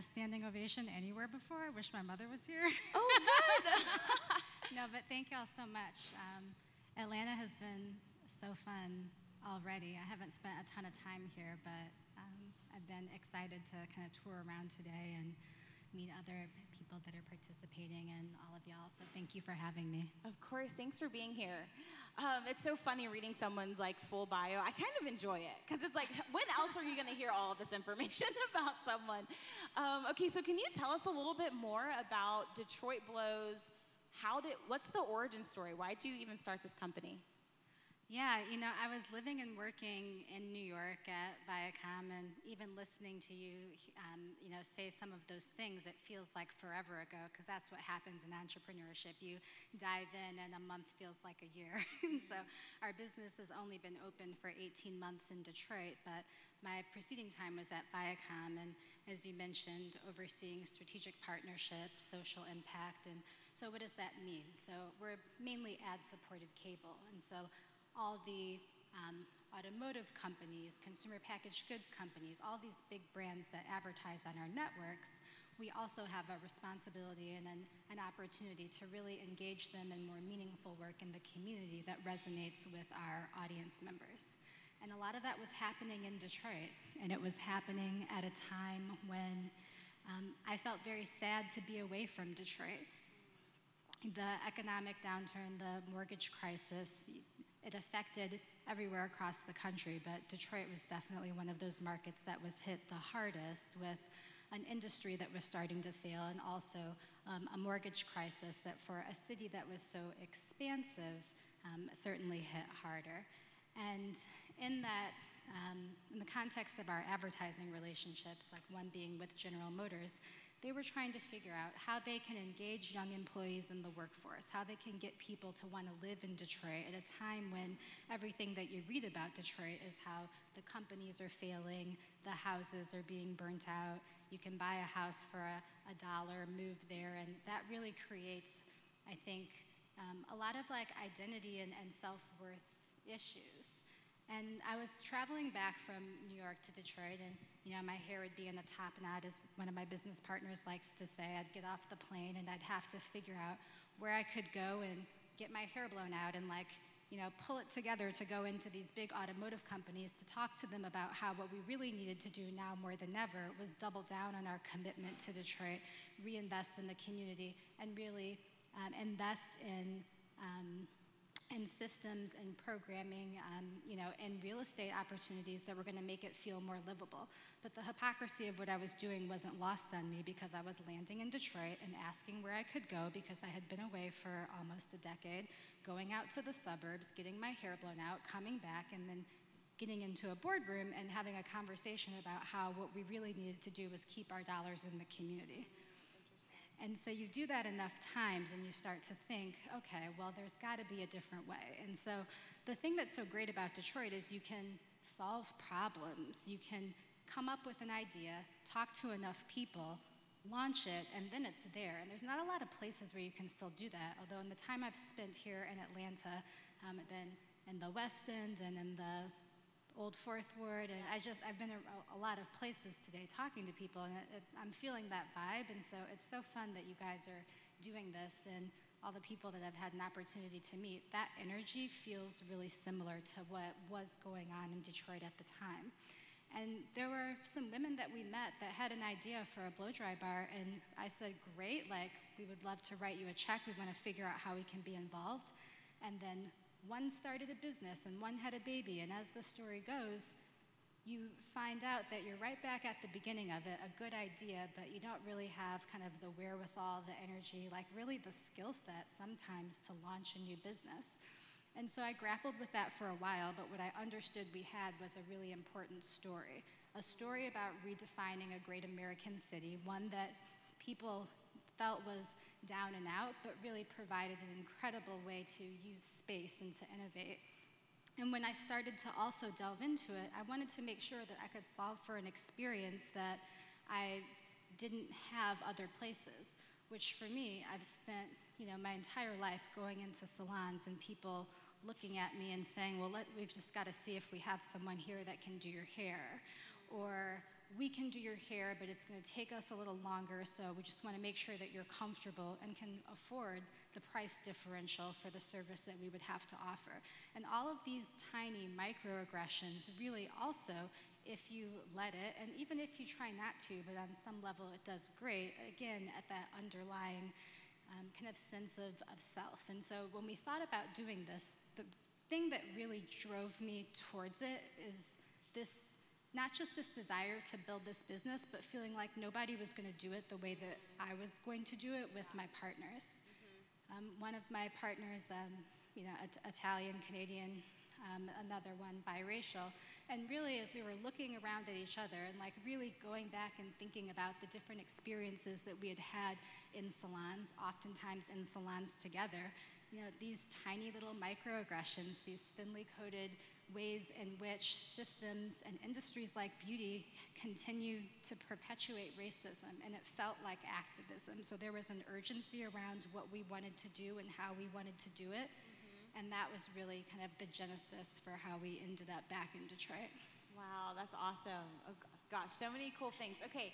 a standing ovation anywhere before. I wish my mother was here. Oh, good. no, but thank y'all so much. Um, Atlanta has been so fun already. I haven't spent a ton of time here, but um, I've been excited to kind of tour around today and meet other people that are participating and all of y'all. So thank you for having me. Of course, thanks for being here. Um, it's so funny reading someone's like full bio. I kind of enjoy it because it's like, when else are you going to hear all this information about someone? Um, okay, so can you tell us a little bit more about Detroit Blows? How did? What's the origin story? Why did you even start this company? Yeah, you know, I was living and working in New York at Viacom, and even listening to you, um, you know, say some of those things, it feels like forever ago, because that's what happens in entrepreneurship. You dive in, and a month feels like a year. so, our business has only been open for 18 months in Detroit, but my preceding time was at Viacom, and as you mentioned, overseeing strategic partnerships, social impact, and so what does that mean? So, we're mainly ad-supported cable, and so all the um, automotive companies, consumer packaged goods companies, all these big brands that advertise on our networks, we also have a responsibility and an, an, opportunity to really engage them in more meaningful work in the community that resonates with our audience members. And a lot of that was happening in Detroit, and it was happening at a time when um, I felt very sad to be away from Detroit. The economic downturn, the mortgage crisis, it affected everywhere across the country, but Detroit was definitely one of those markets that was hit the hardest with an industry that was starting to fail and also um, a mortgage crisis that for a city that was so expansive um, certainly hit harder. And in that, um, in the context of our advertising relationships, like one being with General Motors, they were trying to figure out how they can engage young employees in the workforce, how they can get people to want to live in Detroit at a time when everything that you read about Detroit is how the companies are failing, the houses are being burnt out. You can buy a house for a, a dollar, move there, and that really creates, I think, um, a lot of like identity and, and self worth issues. And I was traveling back from New York to Detroit, and you know, my hair would be in a top knot, as one of my business partners likes to say. I'd get off the plane, and I'd have to figure out where I could go and get my hair blown out, and like, you know, pull it together to go into these big automotive companies to talk to them about how what we really needed to do now more than ever was double down on our commitment to Detroit, reinvest in the community, and really um, invest in. Um, and systems and programming, um, you know, and real estate opportunities that were going to make it feel more livable. But the hypocrisy of what I was doing wasn't lost on me because I was landing in Detroit and asking where I could go because I had been away for almost a decade, going out to the suburbs, getting my hair blown out, coming back, and then getting into a boardroom and having a conversation about how what we really needed to do was keep our dollars in the community. And so you do that enough times and you start to think, okay, well, there's got to be a different way. And so the thing that's so great about Detroit is you can solve problems, you can come up with an idea, talk to enough people, launch it, and then it's there. And there's not a lot of places where you can still do that. Although in the time I've spent here in Atlanta, um, I've been in the West End and in the Old Fourth Ward, and I just I've been a, a lot of places today talking to people, and it, it, I'm feeling that vibe, and so it's so fun that you guys are doing this, and all the people that I've had an opportunity to meet. That energy feels really similar to what was going on in Detroit at the time. And there were some women that we met that had an idea for a blow dry bar, and I said, Great, like, we would love to write you a check. We want to figure out how we can be involved. And then one started a business and one had a baby, and as the story goes, you find out that you're right back at the beginning of it, a good idea, but you don't really have kind of the wherewithal, the energy, like really the skill set sometimes to launch a new business. And so I grappled with that for a while, but what I understood we had was a really important story a story about redefining a great American city, one that people felt was down and out, but really provided an incredible way to use space and to innovate. And when I started to also delve into it, I wanted to make sure that I could solve for an experience that I didn't have other places, which for me, I've spent you know, my entire life going into salons and people looking at me and saying, well, let, we've just got to see if we have someone here that can do your hair or we can do your hair, but it's going to take us a little longer, so we just want to make sure that you're comfortable and can afford the price differential for the service that we would have to offer. And all of these tiny microaggressions really also, if you let it, and even if you try not to, but on some level it does grate, again, at that underlying um, kind of sense of, of self. And so when we thought about doing this, the thing that really drove me towards it is this not just this desire to build this business, but feeling like nobody was going to do it the way that I was going to do it with my partners. Mm-hmm. Um, one of my partners, um, you know, Italian, Canadian, um, another one biracial. And really, as we were looking around at each other and like really going back and thinking about the different experiences that we had had in salons, oftentimes in salons together, you know, these tiny little microaggressions, these thinly coated ways in which systems and industries like beauty continue to perpetuate racism, and it felt like activism. So there was an urgency around what we wanted to do and how we wanted to do it, mm-hmm. and that was really kind of the genesis for how we ended up back in Detroit. Wow, that's awesome. Oh gosh, so many cool things. Okay,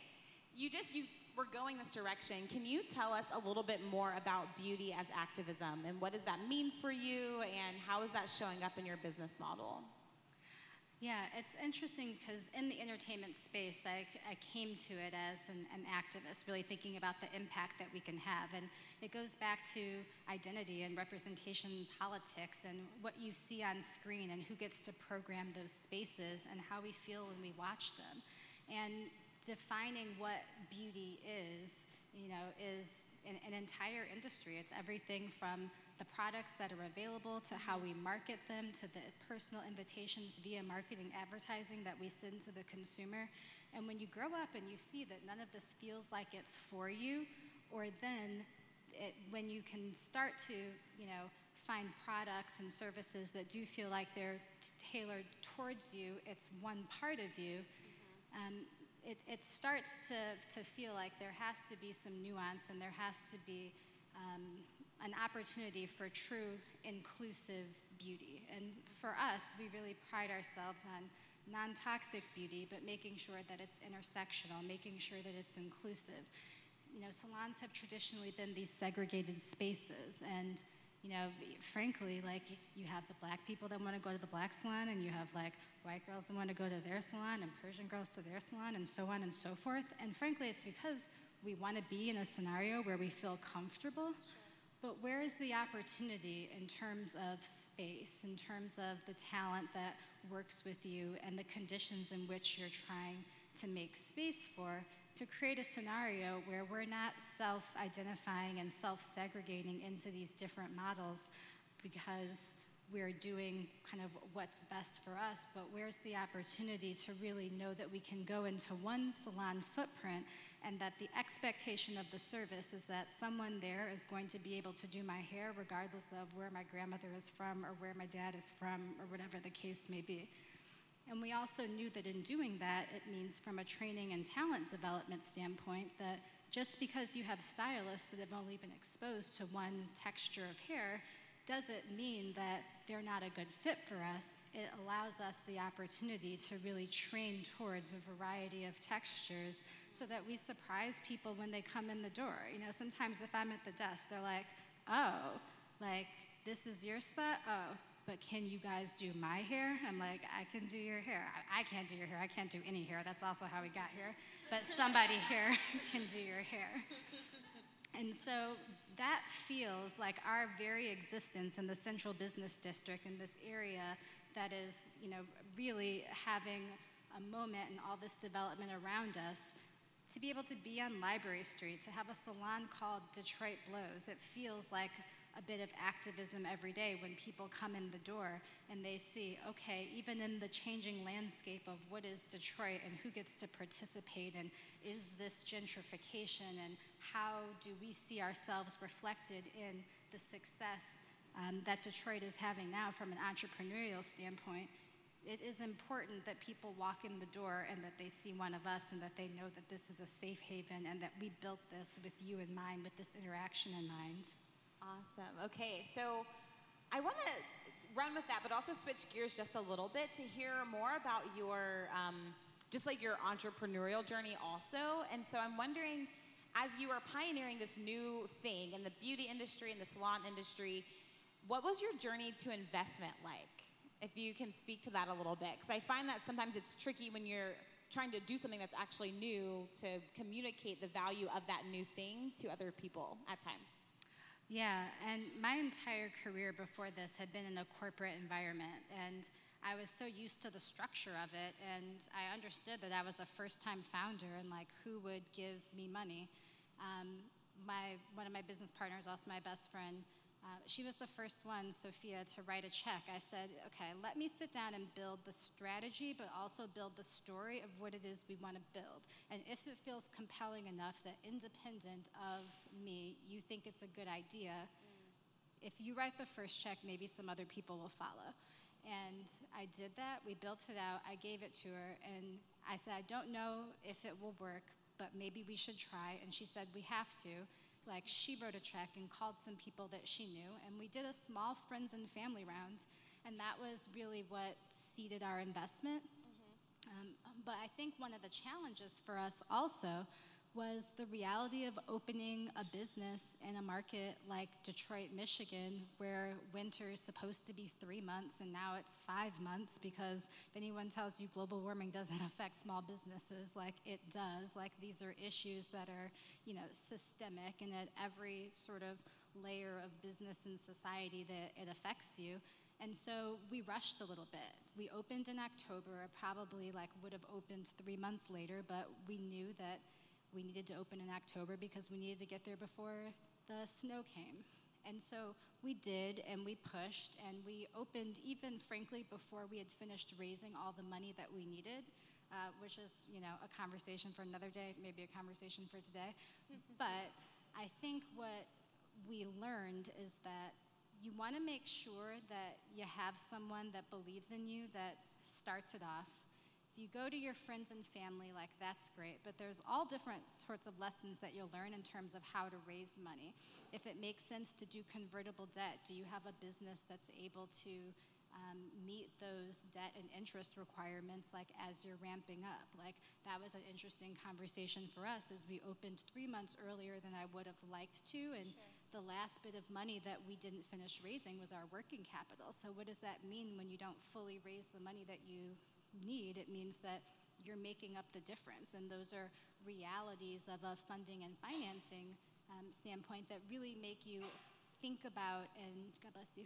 you just you were going this direction. Can you tell us a little bit more about beauty as activism and what does that mean for you and how is that showing up in your business model? Yeah, it's interesting because in the entertainment space, I, I came to it as an, an, activist, really thinking about the impact that we can have. And it goes back to identity and representation politics and what you see on screen and who gets to program those spaces and how we feel when we watch them. And defining what beauty is, you know, is an, an, entire industry. It's everything from the products that are available to how we market them to the personal invitations via marketing advertising that we send to the consumer. And when you grow up and you see that none of this feels like it's for you, or then it, when you can start to, you know, find products and services that do feel like they're tailored towards you, it's one part of you. Mm-hmm. Um, it, it starts to, to feel like there has to be some nuance and there has to be um, an opportunity for true inclusive beauty. And for us, we really pride ourselves on non toxic beauty, but making sure that it's intersectional, making sure that it's inclusive. You know, salons have traditionally been these segregated spaces, and you know, frankly, like you have the black people that want to go to the black salon, and you have like white girls that want to go to their salon, and Persian girls to their salon, and so on and so forth. And frankly, it's because we want to be in a scenario where we feel comfortable. But where is the opportunity in terms of space, in terms of the talent that works with you, and the conditions in which you're trying to make space for? To create a scenario where we're not self identifying and self segregating into these different models because we're doing kind of what's best for us, but where's the opportunity to really know that we can go into one salon footprint and that the expectation of the service is that someone there is going to be able to do my hair regardless of where my grandmother is from or where my dad is from or whatever the case may be. And we also knew that in doing that, it means from a training and talent development standpoint that just because you have stylists that have only been exposed to one texture of hair doesn't mean that they're not a good fit for us. It allows us the opportunity to really train towards a variety of textures so that we surprise people when they come in the door. You know, sometimes if I'm at the desk, they're like, oh, like, this is your spot? Oh, but can you guys do my hair? I'm like, I can do your hair. I, I can't do your hair. I can't do any hair. That's also how we got here. But somebody here can do your hair. And so that feels like our very existence in the central business district in this area that is, you know, really having a moment and all this development around us to be able to be on Library Street, to have a salon called Detroit Blows, it feels like a bit of activism every day when people come in the door and they see, okay, even in the changing landscape of what is Detroit and who gets to participate and is this gentrification and how do we see ourselves reflected in the success um, that Detroit is having now from an entrepreneurial standpoint, it is important that people walk in the door and that they see one of us and that they know that this is a safe haven and that we built this with you in mind, with this interaction in mind. Awesome. Okay, so I want to run with that, but also switch gears just a little bit to hear more about your um, just like your entrepreneurial journey also. And so I'm wondering, as you are pioneering this new thing in the beauty industry and the salon industry, what was your journey to investment like? If you can speak to that a little bit, because I find that sometimes it's tricky when you're trying to do something that's actually new to communicate the value of that new thing to other people at times. Yeah, and my entire career before this had been in a corporate environment, and I was so used to the structure of it, and I understood that I was a first-time founder, and like who would give me money. Um, my one of my business partners, also my best friend, uh, she was the first one, Sophia, to write a check. I said, okay, let me sit down and build the strategy, but also build the story of what it is we want to build. And if it feels compelling enough that independent of me, you think it's a good idea, mm. if you write the first check, maybe some other people will follow. And I did that. We built it out. I gave it to her. And I said, I don't know if it will work, but maybe we should try. And she said, We have to like she wrote a check and called some people that she knew and we did a small friends and family round and that was really what seeded our investment mm-hmm. um, but i think one of the challenges for us also was the reality of opening a business in a market like Detroit, Michigan, where winter is supposed to be three months and now it's five months because if anyone tells you global warming doesn't affect small businesses, like it does, like these are issues that are, you know, systemic and at every sort of layer of business and society that it affects you. And so we rushed a little bit. We opened in October, probably like would have opened three months later, but we knew that we needed to open in October because we needed to get there before the snow came. And so we did, and we pushed, and we opened even, frankly, before we had finished raising all the money that we needed, uh, which is, you know, a conversation for another day, maybe a conversation for today. but I think what we learned is that you want to make sure that you have someone that believes in you that starts it off you go to your friends and family, like that's great, but there's all different sorts of lessons that you'll learn in terms of how to raise money. If it makes sense to do convertible debt, do you have a business that's able to um, meet those debt and interest requirements like as you're ramping up like that was an interesting conversation for us as we opened three months earlier than i would have liked to and sure. the last bit of money that we didn't finish raising was our working capital so what does that mean when you don't fully raise the money that you need, it means that you're making up the difference. And those are realities of a funding and financing um, standpoint that really make you think about, and God bless you,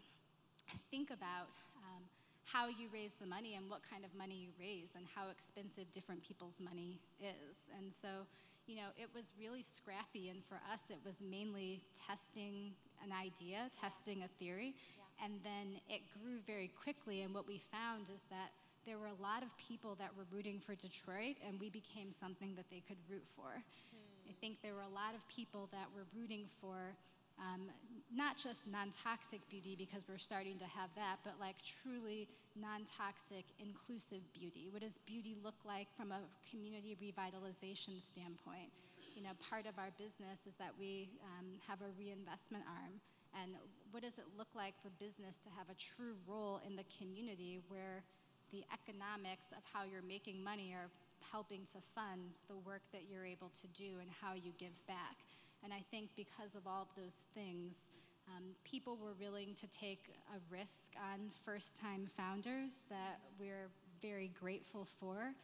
think about um, how you raise the money and what kind of money you raise and how expensive different people's money is. And so, you know, it was really scrappy. And for us, it was mainly testing an idea, testing a theory. Yeah. And then it grew very quickly. And what we found is that there were a lot of people that were rooting for Detroit, and we became something that they could root for. Hmm. I think there were a lot of people that were rooting for um, not just non toxic beauty, because we're starting to have that, but like truly non toxic, inclusive beauty. What does beauty look like from a community revitalization standpoint? You know, part of our business is that we um, have a reinvestment arm. And what does it look like for business to have a true role in the community where the economics of how you're making money are helping to fund the work that you're able to do and how you give back. And I think because of all of those things, um, people were willing to take a risk on first time founders that we're very grateful for.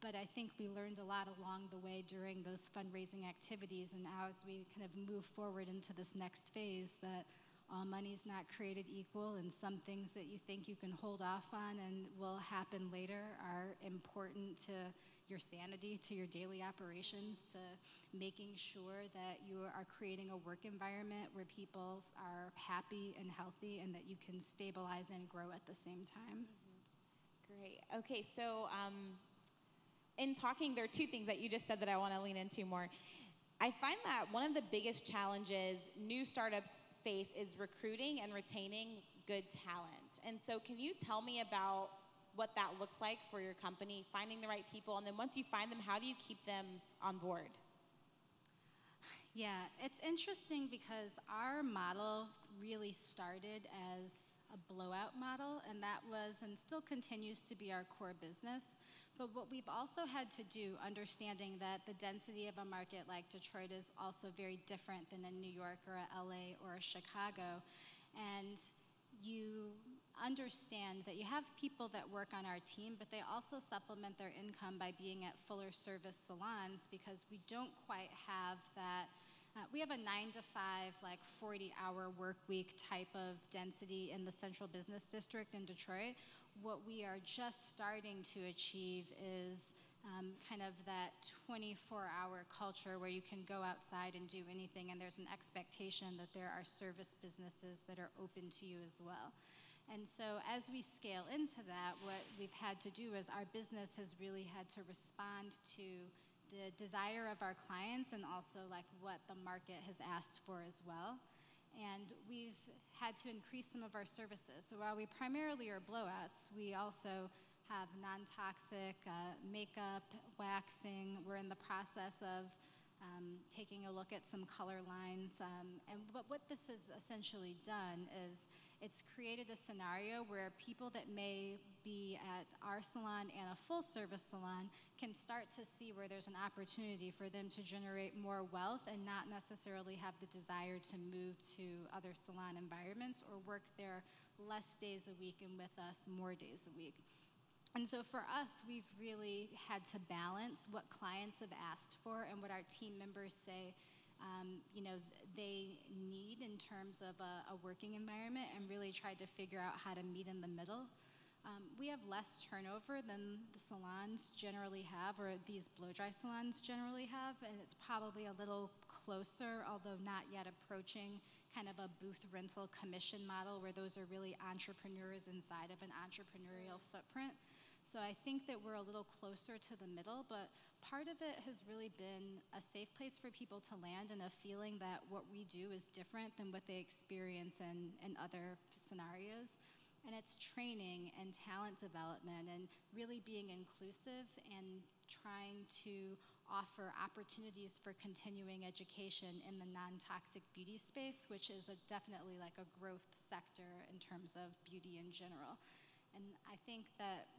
But I think we learned a lot along the way during those fundraising activities. And now, as we kind of move forward into this next phase, that all money's not created equal, and some things that you think you can hold off on and will happen later are important to your sanity, to your daily operations, to making sure that you are creating a work environment where people are happy and healthy and that you can stabilize and grow at the same time. Mm-hmm. Great. Okay, so um, in talking, there are two things that you just said that I want to lean into more. I find that one of the biggest challenges new startups face is recruiting and retaining good talent. And so, can you tell me about what that looks like for your company, finding the right people, and then once you find them, how do you keep them on board? Yeah, it's interesting because our model really started as a blowout model, and that was and still continues to be our core business. But what we've also had to do, understanding that the density of a market like Detroit is also very different than a New York or LA or Chicago, and you understand that you have people that work on our team, but they also supplement their income by being at fuller service salons because we don't quite have that. Uh, we have a nine to five, like 40 hour work week type of density in the central business district in Detroit. What we are just starting to achieve is um, kind of that 24 hour culture where you can go outside and do anything, and there's an expectation that there are service businesses that are open to you as well. And so, as we scale into that, what we've had to do is our business has really had to respond to the desire of our clients and also like what the market has asked for as well. And we've had to increase some of our services. So while we primarily are blowouts, we also have non-toxic uh, makeup, waxing. We're in the process of um, taking a look at some color lines. Um, and but what this has essentially done is it's created a scenario where people that may be at our salon and a full service salon can start to see where there's an opportunity for them to generate more wealth and not necessarily have the desire to move to other salon environments or work there less days a week and with us more days a week. And so for us, we've really had to balance what clients have asked for and what our team members say um, you know, they need in terms of a, a, working environment and really tried to figure out how to meet in the middle. Um, we have less turnover than the salons generally have, or these blow dry salons generally have, and it's probably a little closer, although not yet approaching kind of a booth rental commission model where those are really entrepreneurs inside of an entrepreneurial footprint. So I think that we're a little closer to the middle, but part of it has really been a safe place for people to land and a feeling that what we do is different than what they experience in, in other scenarios. And it's training and talent development and really being inclusive and trying to offer opportunities for continuing education in the non-toxic beauty space, which is a, definitely like a growth sector in terms of beauty in general. And I think that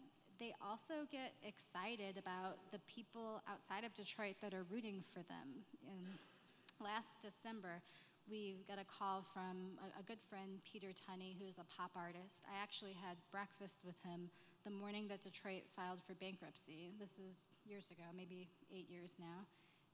they also get excited about the people outside of Detroit that are rooting for them. And last December, we got a call from a, a, good friend, Peter Tunney, who is a pop artist. I actually had breakfast with him the morning that Detroit filed for bankruptcy. This was years ago, maybe eight years now.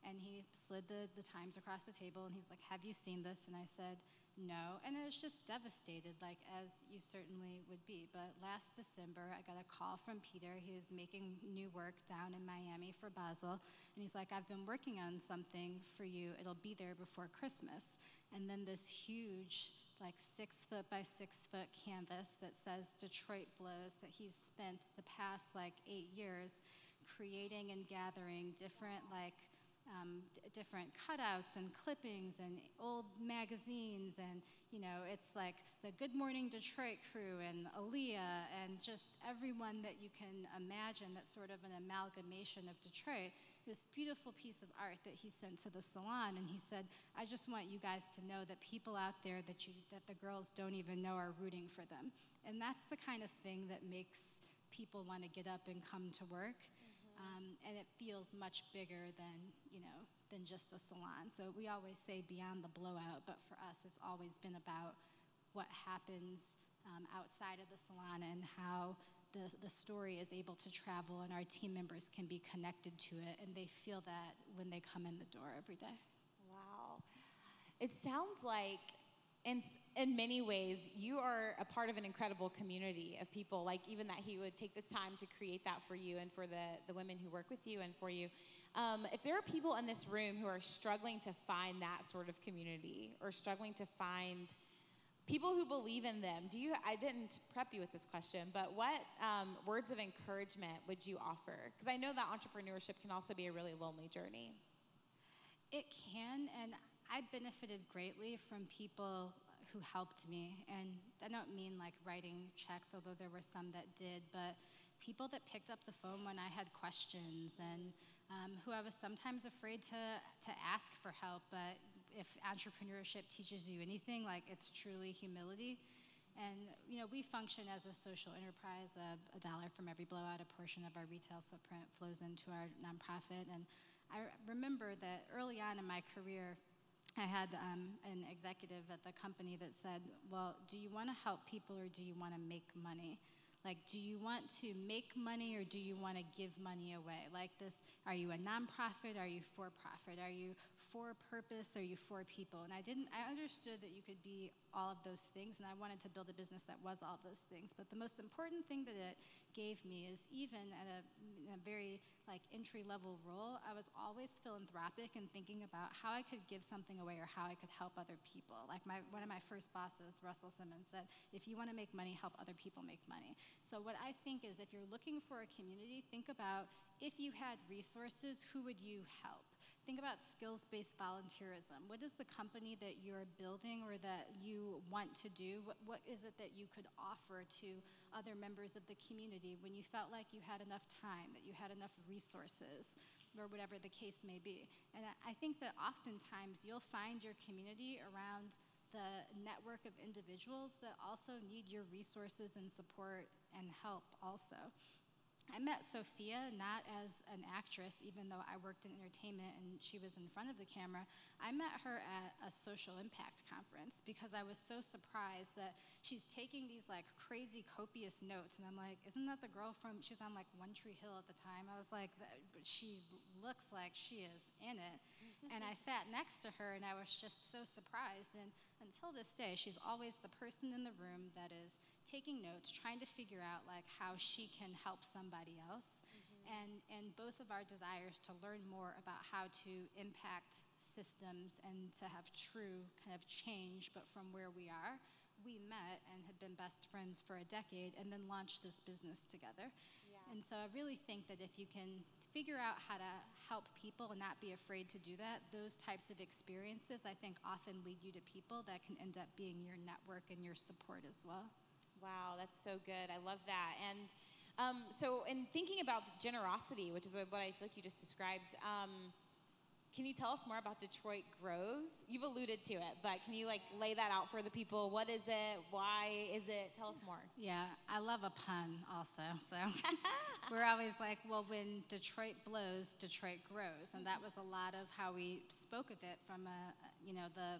And he slid the, the Times across the table and he's like, Have you seen this? And I said, no. And I was just devastated, like as you certainly would be. But last December, I got a call from Peter. He was making new work down in Miami for Basel. And he's like, I've been working on something for you. It'll be there before Christmas. And then this huge, like six foot by six foot canvas that says Detroit Blows that he's spent the past like eight years creating and gathering different like um, different cutouts and clippings and old magazines and you know it's like the Good Morning Detroit crew and Aaliyah and just everyone that you can imagine that's sort of an amalgamation of Detroit. This beautiful piece of art that he sent to the salon and he said, "I just want you guys to know that people out there that you that the girls don't even know are rooting for them." And that's the kind of thing that makes people want to get up and come to work um, and it feels much bigger than you know than just a salon. So we always say beyond the blowout, but for us, it's always been about what happens um, outside of the salon and how the, the story is able to travel and our team members can be connected to it and they feel that when they come in the door every day. Wow. It sounds like in, in many ways, you are a part of an incredible community of people. Like, even that he would take the time to create that for you and for the, the women who work with you and for you. Um, if there are people in this room who are struggling to find that sort of community or struggling to find people who believe in them, do you? I didn't prep you with this question, but what um, words of encouragement would you offer? Because I know that entrepreneurship can also be a really lonely journey. It can, and I benefited greatly from people who helped me. And I don't mean like writing checks, although there were some that did, but people that picked up the phone when I had questions and um, who I was sometimes afraid to, to ask for help. But if entrepreneurship teaches you anything, like it's truly humility. And you know, we function as a social enterprise. A, a dollar from every blowout, a portion of our retail footprint flows into our nonprofit. And I remember that early on in my career, I had um, an executive at the company that said, Well, do you want to help people or do you want to make money? Like, do you want to make money or do you want to give money away? Like this, are you a nonprofit? Are you for profit? Are you for purpose? Are you for people? And I didn't, I understood that you could be all of those things, and I wanted to build a business that was all of those things. But the most important thing that it gave me is even at a, a very like entry level role, I was always philanthropic and thinking about how I could give something away or how I could help other people. Like my, one of my first bosses, Russell Simmons, said, if you want to make money, help other people make money. So what I think is if you're looking for a community, think about if you had resources, who would you help? Think about skills based volunteerism. What is the company that you're building or that you want to do? What, what is it that you could offer to other members of the community when you felt like you had enough time, that you had enough resources, or whatever the case may be? And I think that oftentimes you'll find your community around the network of individuals that also need your resources and support and help also. I met Sophia not as an actress, even though I worked in entertainment and she was in front of the camera. I met her at a social impact conference because I was so surprised that she's taking these like crazy copious notes. And I'm like, isn't that the girl from, she was on like One Tree Hill at the time. I was like, but she looks like she is in it. and I sat next to her and I was just so surprised. And until this day, she's always the person in the room that is taking notes, trying to figure out like how she can help somebody else. Mm-hmm. And, and both of our desires to learn more about how to impact systems and to have true kind of change, but from where we are, we met and had been best friends for a decade and then launched this business together. Yeah. And so I really think that if you can figure out how to help people and not be afraid to do that, those types of experiences I think often lead you to people that can end up being your network and your support as well. Wow, that's so good. I love that. And um, so, in thinking about generosity, which is what I feel like you just described, um, can you tell us more about Detroit Grows? You've alluded to it, but can you like lay that out for the people? What is it? Why is it? Tell us more. Yeah, I love a pun also. So we're always like, well, when Detroit blows, Detroit grows, and that was a lot of how we spoke of it from a, you know the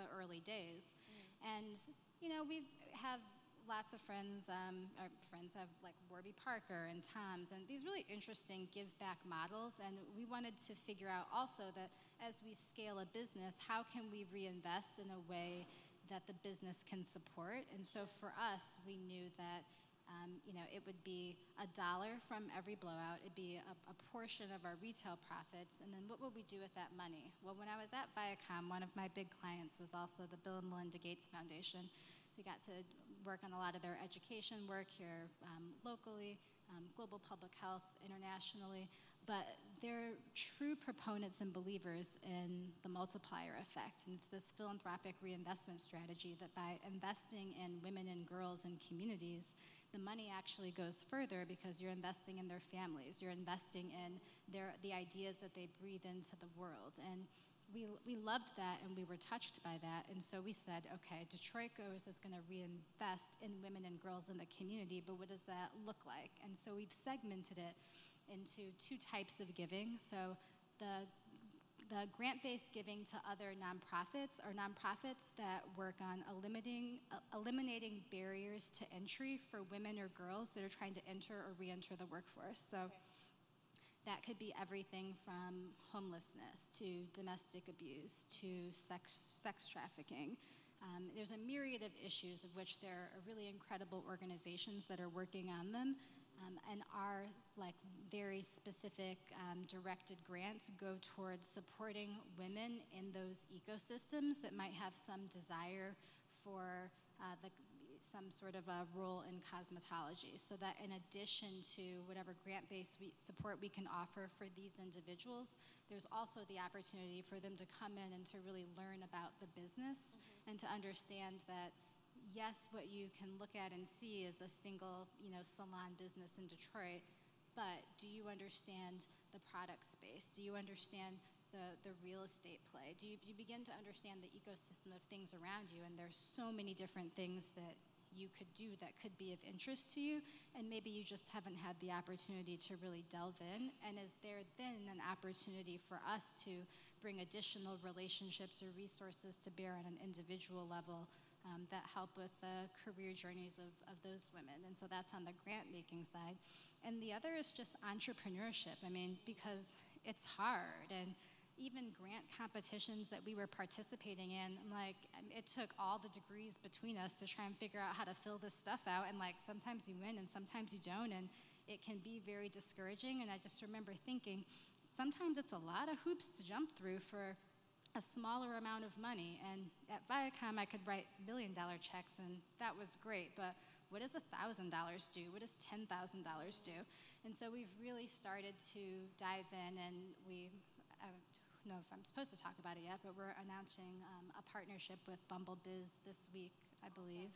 the early days, mm. and you know we have lots of friends, um, our friends have like Warby Parker and Tom's, and these really interesting give back models. And we wanted to figure out also that as we scale a business, how can we reinvest in a way that the business can support? And so for us, we knew that. Um, you know, it would be a dollar from every blowout. It'd be a, a, portion of our retail profits. And then what would we do with that money? Well, when I was at Viacom, one of my big clients was also the Bill and Melinda Gates Foundation. We got to work on a lot of their education work here um, locally, um, global public health internationally, but they're true proponents and believers in the multiplier effect. And it's this philanthropic reinvestment strategy that by investing in women and girls and communities, the money actually goes further because you're investing in their families, you're investing in their, the ideas that they breathe into the world. And we, we loved that and we were touched by that. And so we said, okay, Detroit Grows is going to reinvest in women and girls in the community, but what does that look like? And so we've segmented it into two types of giving. So the the grant-based giving to other nonprofits are nonprofits that work on eliminating, uh, eliminating barriers to entry for women or girls that are trying to enter or re-enter the workforce. So. Okay that could be everything from homelessness to domestic abuse to sex, sex trafficking. Um, there's a myriad of issues of which there are really incredible organizations that are working on them. Um, and our like very specific um, directed grants go towards supporting women in those ecosystems that might have some desire for uh, the, some sort of a role in cosmetology so that in addition to whatever grant-based support we can offer for these individuals, there's also the opportunity for them to come in and to really learn about the business mm-hmm. and to understand that yes, what you can look at and see is a single, you know, salon business in Detroit, but do you understand the product space? Do you understand the, the real estate play? Do you, do you begin to understand the ecosystem of things around you? And there's so many different things that you could do that could be of interest to you, and maybe you just haven't had the opportunity to really delve in. And is there then an opportunity for us to bring additional relationships or resources to bear on an individual level um, that help with the career journeys of, of those women? And so that's on the grant making side. And the other is just entrepreneurship. I mean, because it's hard and even grant competitions that we were participating in, like, um, it took all the degrees between us to try and figure out how to fill this stuff out. And like, sometimes you win and sometimes you don't. And it can be very discouraging. And I just remember thinking, sometimes it's a lot of hoops to jump through for a smaller amount of money. And at Viacom, I could write million dollar checks, and that was great. But what does $1,000 do? What does $10,000 do? And so we've really started to dive in, and we, know if I'm supposed to talk about it yet, but we're announcing um, a partnership with Bumble Bizz this week, I believe.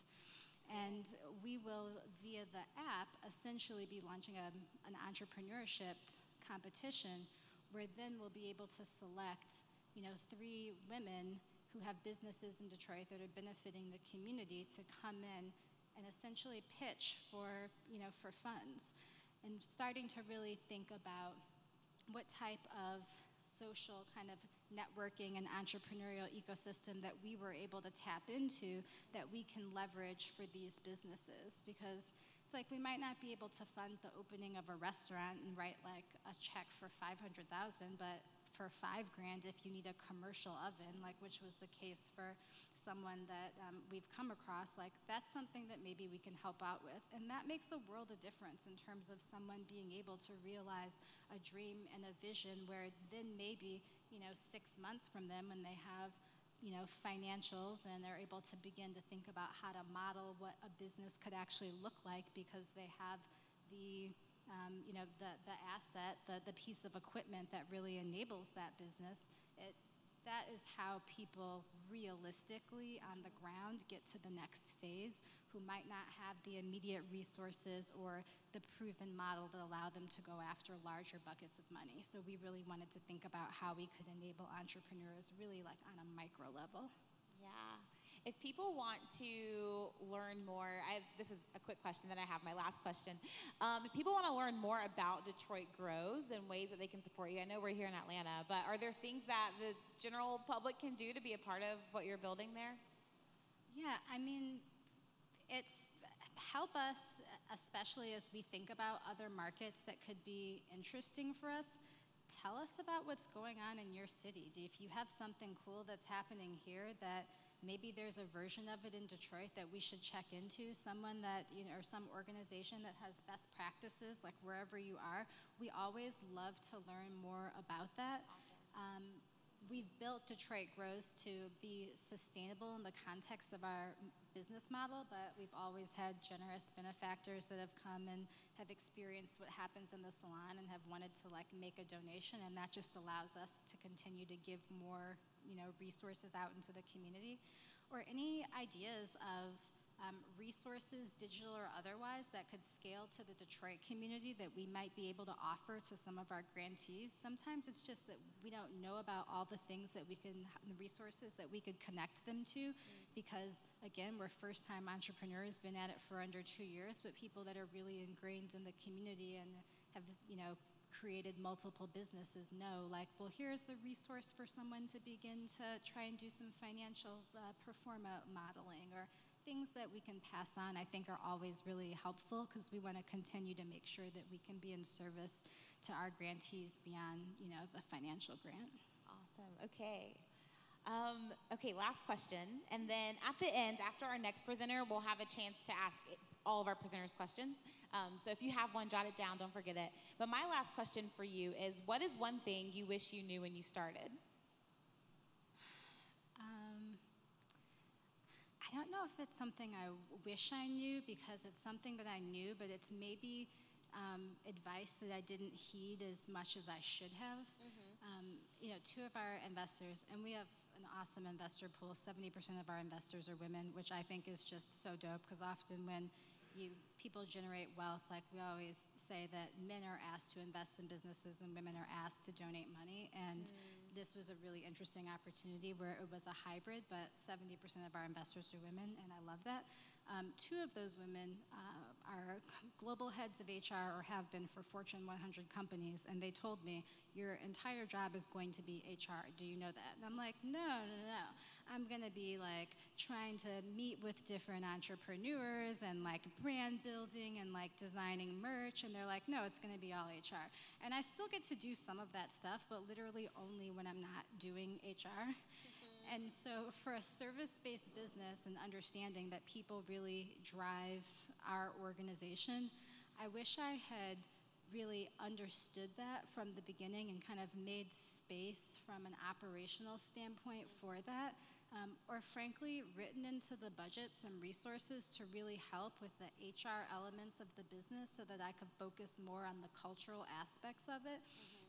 And we will, via the app, essentially be launching a, an entrepreneurship competition where then we'll be able to select, you know, three women who have businesses in Detroit that are benefiting the community to come in and essentially pitch for, you know, for funds. And starting to really think about what type of social kind of networking and entrepreneurial ecosystem that we were able to tap into that we can leverage for these businesses. Because it's like we might not be able to fund the opening of a restaurant and write like a check for 500,000 but for five grand if you need a commercial oven, like which was the case for someone that um, we've come across, like that's something that maybe we can help out with. And that makes a world of difference in terms of someone being able to realize a dream and a vision where then maybe, you know, six months from them when they have you know, financials and they're able to begin to think about how to model what a business could actually look like because they have the um, you know, the, the asset, the, the piece of equipment that really enables that business, it, that is how people realistically on the ground get to the next phase who might not have the immediate resources or the proven model that allow them to go after larger buckets of money. So we really wanted to think about how we could enable entrepreneurs really like on a micro level. Yeah. If people want to learn more, I, this is a quick question that I have, my last question. Um, if people want to learn more about Detroit Grows and ways that they can support you, I know we're here in Atlanta, but are there things that the general public can do to be a part of what you're building there? Yeah, I mean, it's help us, especially as we think about other markets that could be interesting for us. Tell us about what's going on in your city. If you have something cool that's happening here that maybe there's a version of it in Detroit that we should check into, someone that, you know, or some organization that has best practices, like wherever you are. We always love to learn more about that. Um, we've built Detroit Grows to be sustainable in the context of our business model, but we've always had generous benefactors that have come and have experienced what happens in the salon and have wanted to like make a donation, and that just allows us to continue to give more you know, resources out into the community, or any ideas of um, resources, digital or otherwise, that could scale to the Detroit community that we might be able to offer to some of our grantees. Sometimes it's just that we don't know about all the things that we can, the resources that we could connect them to, mm. because again, we're first time entrepreneurs, been at it for under two years, but people that are really ingrained in the community and have, you know, created multiple businesses know, like, well, here's the resource for someone to begin to try and do some financial uh, pro forma modeling or things that we can pass on, I think are always really helpful because we want to continue to make sure that we can be in service to our grantees beyond, you know, the financial grant. Awesome. Okay. Um, okay, last question. And then at the end, after our next presenter, we'll have a chance to ask all of our presenters questions. Um, so if you have one, jot it down, don't forget it. But my last question for you is what is one thing you wish you knew when you started? Um, I don't know if it's something I wish I knew because it's something that I knew, but it's maybe um, advice that I didn't heed as much as I should have. Mm-hmm. Um, you know, two of our investors, and we have an awesome investor pool. 70% of our investors are women, which I think is just so dope because often when you people generate wealth, like we always say that men are asked to invest in businesses and women are asked to donate money. And mm. this was a really interesting opportunity where it was a hybrid, but 70% of our investors are women, and I love that. Um, two of those women uh, are global heads of HR or have been for Fortune 100 companies, and they told me, Your entire job is going to be HR. Do you know that? And I'm like, No, no, no. I'm going to be like trying to meet with different entrepreneurs and like brand building and like designing merch. And they're like, No, it's going to be all HR. And I still get to do some of that stuff, but literally only when I'm not doing HR. And so, for a service based business and understanding that people really drive our organization, I wish I had really understood that from the beginning and kind of made space from an operational standpoint for that. Um, or, frankly, written into the budget some resources to really help with the HR elements of the business so that I could focus more on the cultural aspects of it.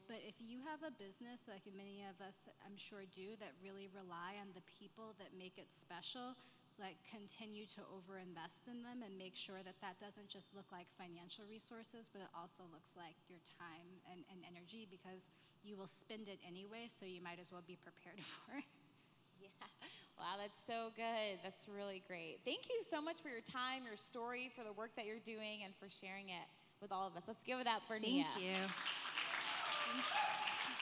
But if you have a business, like many of us, I'm sure, do, that really rely on the people that make it special, like continue to overinvest in them and make sure that that doesn't just look like financial resources, but it also looks like your time and, and energy because you will spend it anyway, so you might as well be prepared for it. Yeah. Wow, that's so good. That's really great. Thank you so much for your time, your story, for the work that you're doing, and for sharing it with all of us. Let's give it up for Thank Nia. you. Thank you.